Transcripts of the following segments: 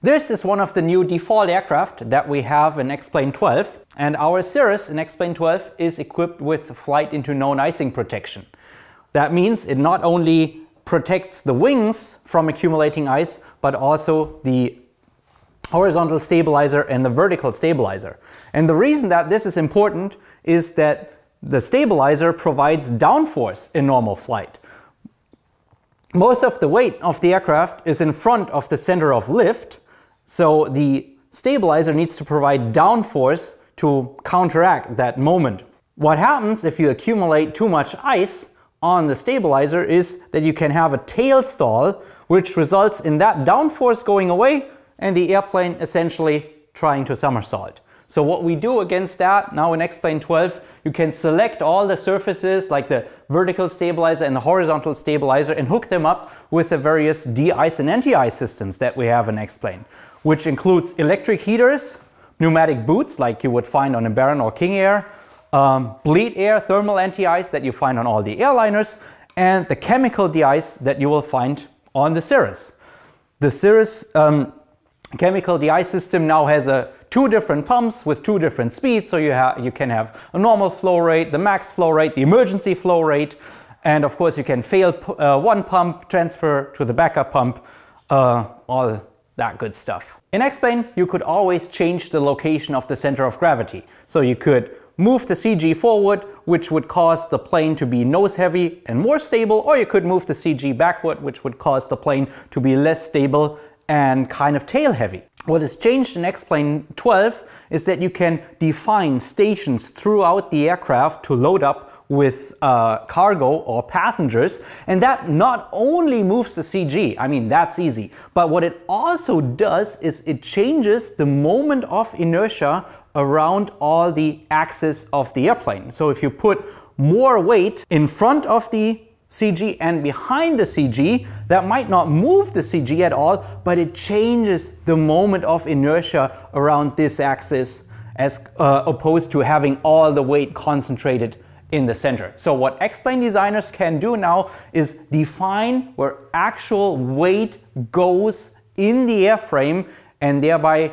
This is one of the new default aircraft that we have in X-Plane 12 and our Cirrus in X-Plane 12 is equipped with flight into known icing protection. That means it not only protects the wings from accumulating ice but also the horizontal stabilizer and the vertical stabilizer. And the reason that this is important is that the stabilizer provides downforce in normal flight. Most of the weight of the aircraft is in front of the center of lift, so the stabilizer needs to provide downforce to counteract that moment. What happens if you accumulate too much ice on the stabilizer is that you can have a tail stall, which results in that downforce going away and the airplane essentially trying to somersault. So what we do against that, now in X-Plane 12, you can select all the surfaces like the vertical stabilizer and the horizontal stabilizer and hook them up with the various de-ice and anti-ice systems that we have in X-Plane, which includes electric heaters, pneumatic boots like you would find on a Baron or King Air, um, bleed air thermal anti-ice that you find on all the airliners, and the chemical de-ice that you will find on the Cirrus. The Cirrus um, chemical de-ice system now has a two different pumps with two different speeds. So you, you can have a normal flow rate, the max flow rate, the emergency flow rate, and of course you can fail uh, one pump, transfer to the backup pump, uh, all that good stuff. In X-Plane, you could always change the location of the center of gravity. So you could move the CG forward, which would cause the plane to be nose heavy and more stable, or you could move the CG backward, which would cause the plane to be less stable and kind of tail heavy. What has changed in X-Plane 12 is that you can define stations throughout the aircraft to load up with uh, cargo or passengers and that not only moves the CG, I mean that's easy, but what it also does is it changes the moment of inertia around all the axes of the airplane. So if you put more weight in front of the CG and behind the CG that might not move the CG at all, but it changes the moment of inertia around this axis as uh, opposed to having all the weight concentrated in the center. So what X-Plane designers can do now is define where actual weight goes in the airframe and thereby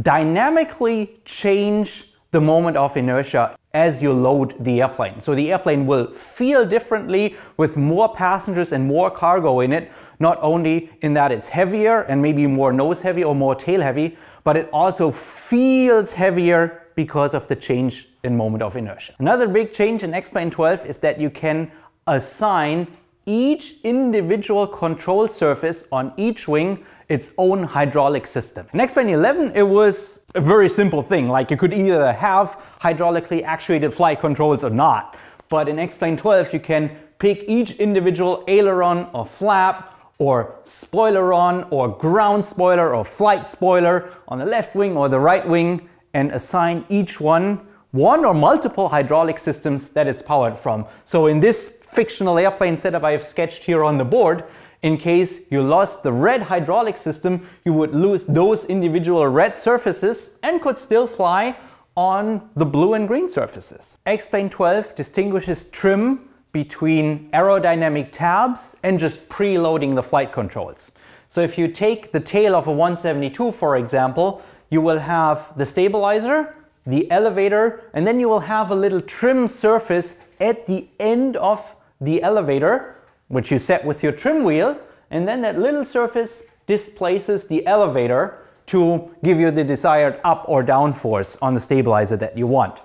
dynamically change the moment of inertia as you load the airplane. So the airplane will feel differently with more passengers and more cargo in it, not only in that it's heavier and maybe more nose heavy or more tail heavy, but it also feels heavier because of the change in moment of inertia. Another big change in X-Plane 12 is that you can assign each individual control surface on each wing its own hydraulic system. In X-Plane 11 it was a very simple thing, like you could either have hydraulically actuated flight controls or not. But in X-Plane 12 you can pick each individual aileron or flap or spoiler on or ground spoiler or flight spoiler on the left wing or the right wing and assign each one one or multiple hydraulic systems that it's powered from. So in this fictional airplane setup I have sketched here on the board, in case you lost the red hydraulic system, you would lose those individual red surfaces and could still fly on the blue and green surfaces. X-Plane 12 distinguishes trim between aerodynamic tabs and just preloading the flight controls. So if you take the tail of a 172 for example, you will have the stabilizer, the elevator, and then you will have a little trim surface at the end of the elevator which you set with your trim wheel, and then that little surface displaces the elevator to give you the desired up or down force on the stabilizer that you want.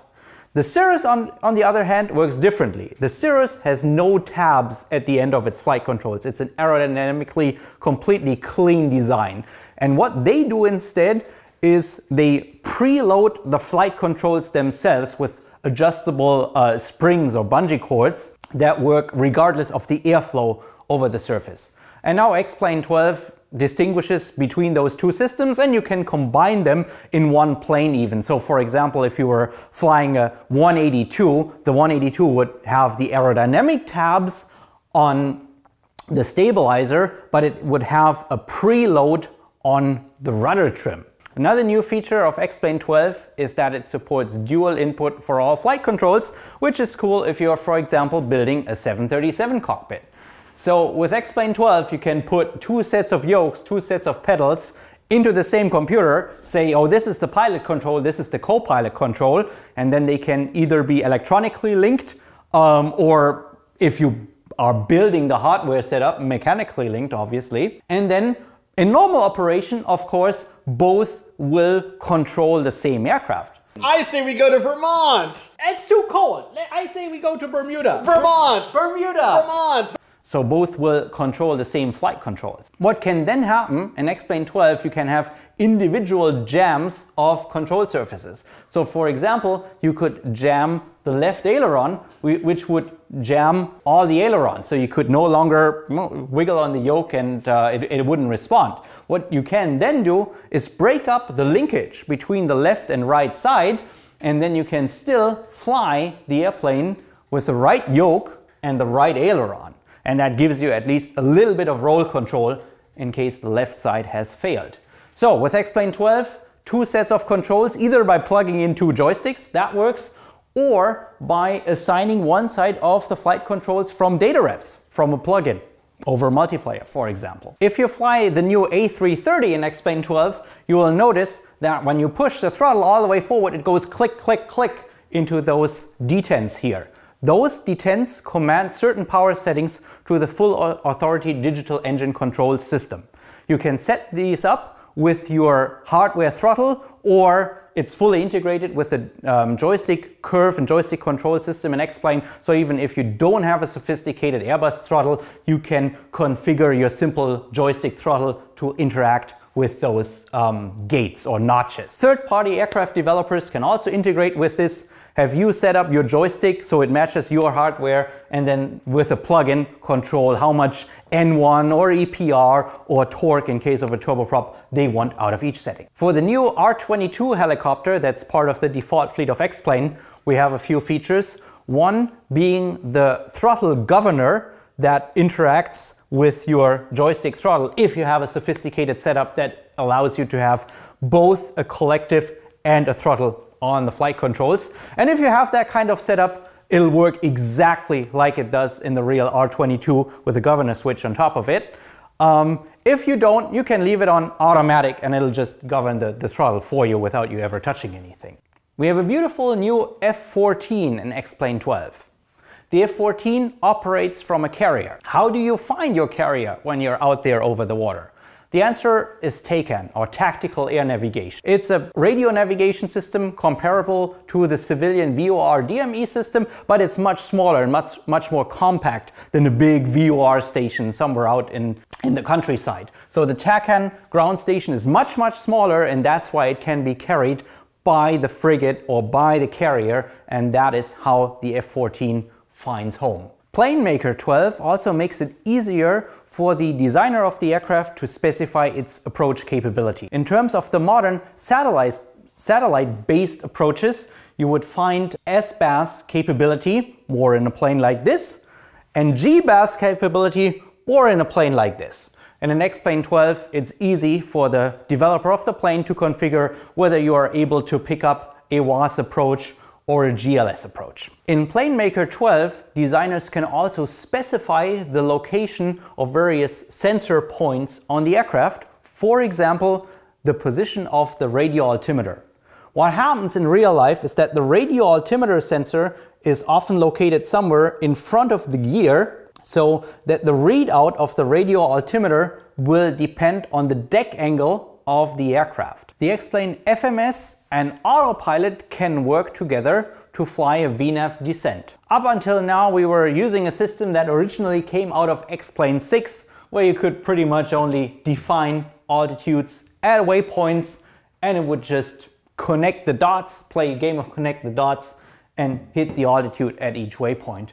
The Cirrus, on, on the other hand, works differently. The Cirrus has no tabs at the end of its flight controls. It's an aerodynamically completely clean design. And what they do instead is they preload the flight controls themselves with adjustable uh, springs or bungee cords that work regardless of the airflow over the surface. And now X-Plane 12 distinguishes between those two systems and you can combine them in one plane even. So for example, if you were flying a 182, the 182 would have the aerodynamic tabs on the stabilizer, but it would have a preload on the rudder trim. Another new feature of X-Plane 12 is that it supports dual input for all flight controls, which is cool if you are, for example, building a 737 cockpit. So with X-Plane 12 you can put two sets of yokes, two sets of pedals into the same computer, say, oh, this is the pilot control, this is the co-pilot control, and then they can either be electronically linked um, or if you are building the hardware setup, mechanically linked, obviously. And then in normal operation, of course, both will control the same aircraft. I say we go to Vermont. It's too cold. I say we go to Bermuda. Vermont. Bermuda. Vermont. So both will control the same flight controls. What can then happen in X-Plane 12, you can have individual jams of control surfaces. So for example, you could jam the left aileron, which would jam all the ailerons. So you could no longer wiggle on the yoke and uh, it, it wouldn't respond. What you can then do is break up the linkage between the left and right side and then you can still fly the airplane with the right yoke and the right aileron and that gives you at least a little bit of roll control in case the left side has failed. So with X-Plane 12, two sets of controls, either by plugging in two joysticks, that works, or by assigning one side of the flight controls from data refs, from a plugin over multiplayer, for example. If you fly the new A330 in X-Plane 12, you will notice that when you push the throttle all the way forward, it goes click, click, click into those detents here. Those detents command certain power settings to the full authority digital engine control system. You can set these up with your hardware throttle or it's fully integrated with the um, joystick curve and joystick control system in X-Plane. So even if you don't have a sophisticated Airbus throttle, you can configure your simple joystick throttle to interact with those um, gates or notches. Third-party aircraft developers can also integrate with this have you set up your joystick so it matches your hardware and then with a plugin control how much N1 or EPR or torque in case of a turboprop they want out of each setting. For the new R22 helicopter that's part of the default fleet of X-Plane, we have a few features. One being the throttle governor that interacts with your joystick throttle if you have a sophisticated setup that allows you to have both a collective and a throttle on the flight controls. And if you have that kind of setup, it'll work exactly like it does in the real R22 with the governor switch on top of it. Um, if you don't, you can leave it on automatic and it'll just govern the, the throttle for you without you ever touching anything. We have a beautiful new F-14 in X-Plane 12. The F-14 operates from a carrier. How do you find your carrier when you're out there over the water? The answer is TACAN, or Tactical Air Navigation. It's a radio navigation system comparable to the civilian VOR DME system, but it's much smaller and much, much more compact than a big VOR station somewhere out in, in the countryside. So the TACAN ground station is much, much smaller, and that's why it can be carried by the frigate or by the carrier, and that is how the F-14 finds home. PlaneMaker 12 also makes it easier for the designer of the aircraft to specify its approach capability. In terms of the modern satellite satellite-based approaches, you would find S-BAS capability more in a plane like this, and G-BAS capability more in a plane like this. And in X-Plane 12, it's easy for the developer of the plane to configure whether you are able to pick up a WAAS approach or a GLS approach. In PlaneMaker 12, designers can also specify the location of various sensor points on the aircraft, for example, the position of the radio altimeter. What happens in real life is that the radio altimeter sensor is often located somewhere in front of the gear so that the readout of the radio altimeter will depend on the deck angle of the aircraft. The X-Plane FMS and autopilot can work together to fly a VNAV descent. Up until now we were using a system that originally came out of X-Plane 6 where you could pretty much only define altitudes at waypoints and it would just connect the dots, play a game of connect the dots and hit the altitude at each waypoint.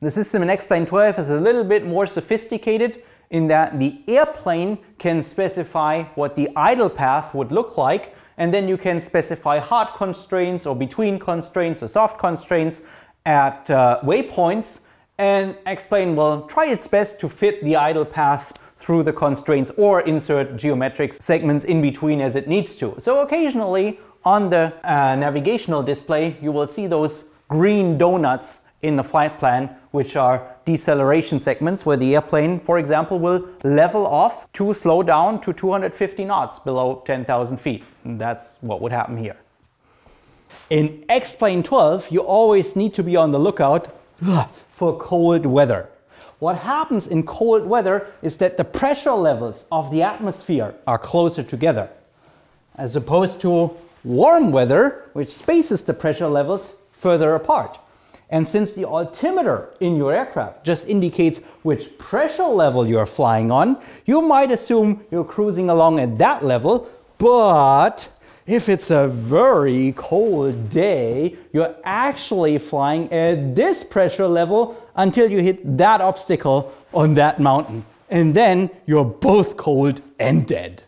The system in X-Plane 12 is a little bit more sophisticated in that the airplane can specify what the idle path would look like and then you can specify hard constraints or between constraints or soft constraints at uh, waypoints and X-Plane will try its best to fit the idle path through the constraints or insert geometric segments in between as it needs to. So occasionally on the uh, navigational display you will see those green donuts in the flight plan, which are deceleration segments where the airplane, for example, will level off to slow down to 250 knots below 10,000 feet. And that's what would happen here. In X-Plane 12, you always need to be on the lookout for cold weather. What happens in cold weather is that the pressure levels of the atmosphere are closer together, as opposed to warm weather, which spaces the pressure levels further apart. And since the altimeter in your aircraft just indicates which pressure level you're flying on, you might assume you're cruising along at that level, but if it's a very cold day, you're actually flying at this pressure level until you hit that obstacle on that mountain. And then you're both cold and dead.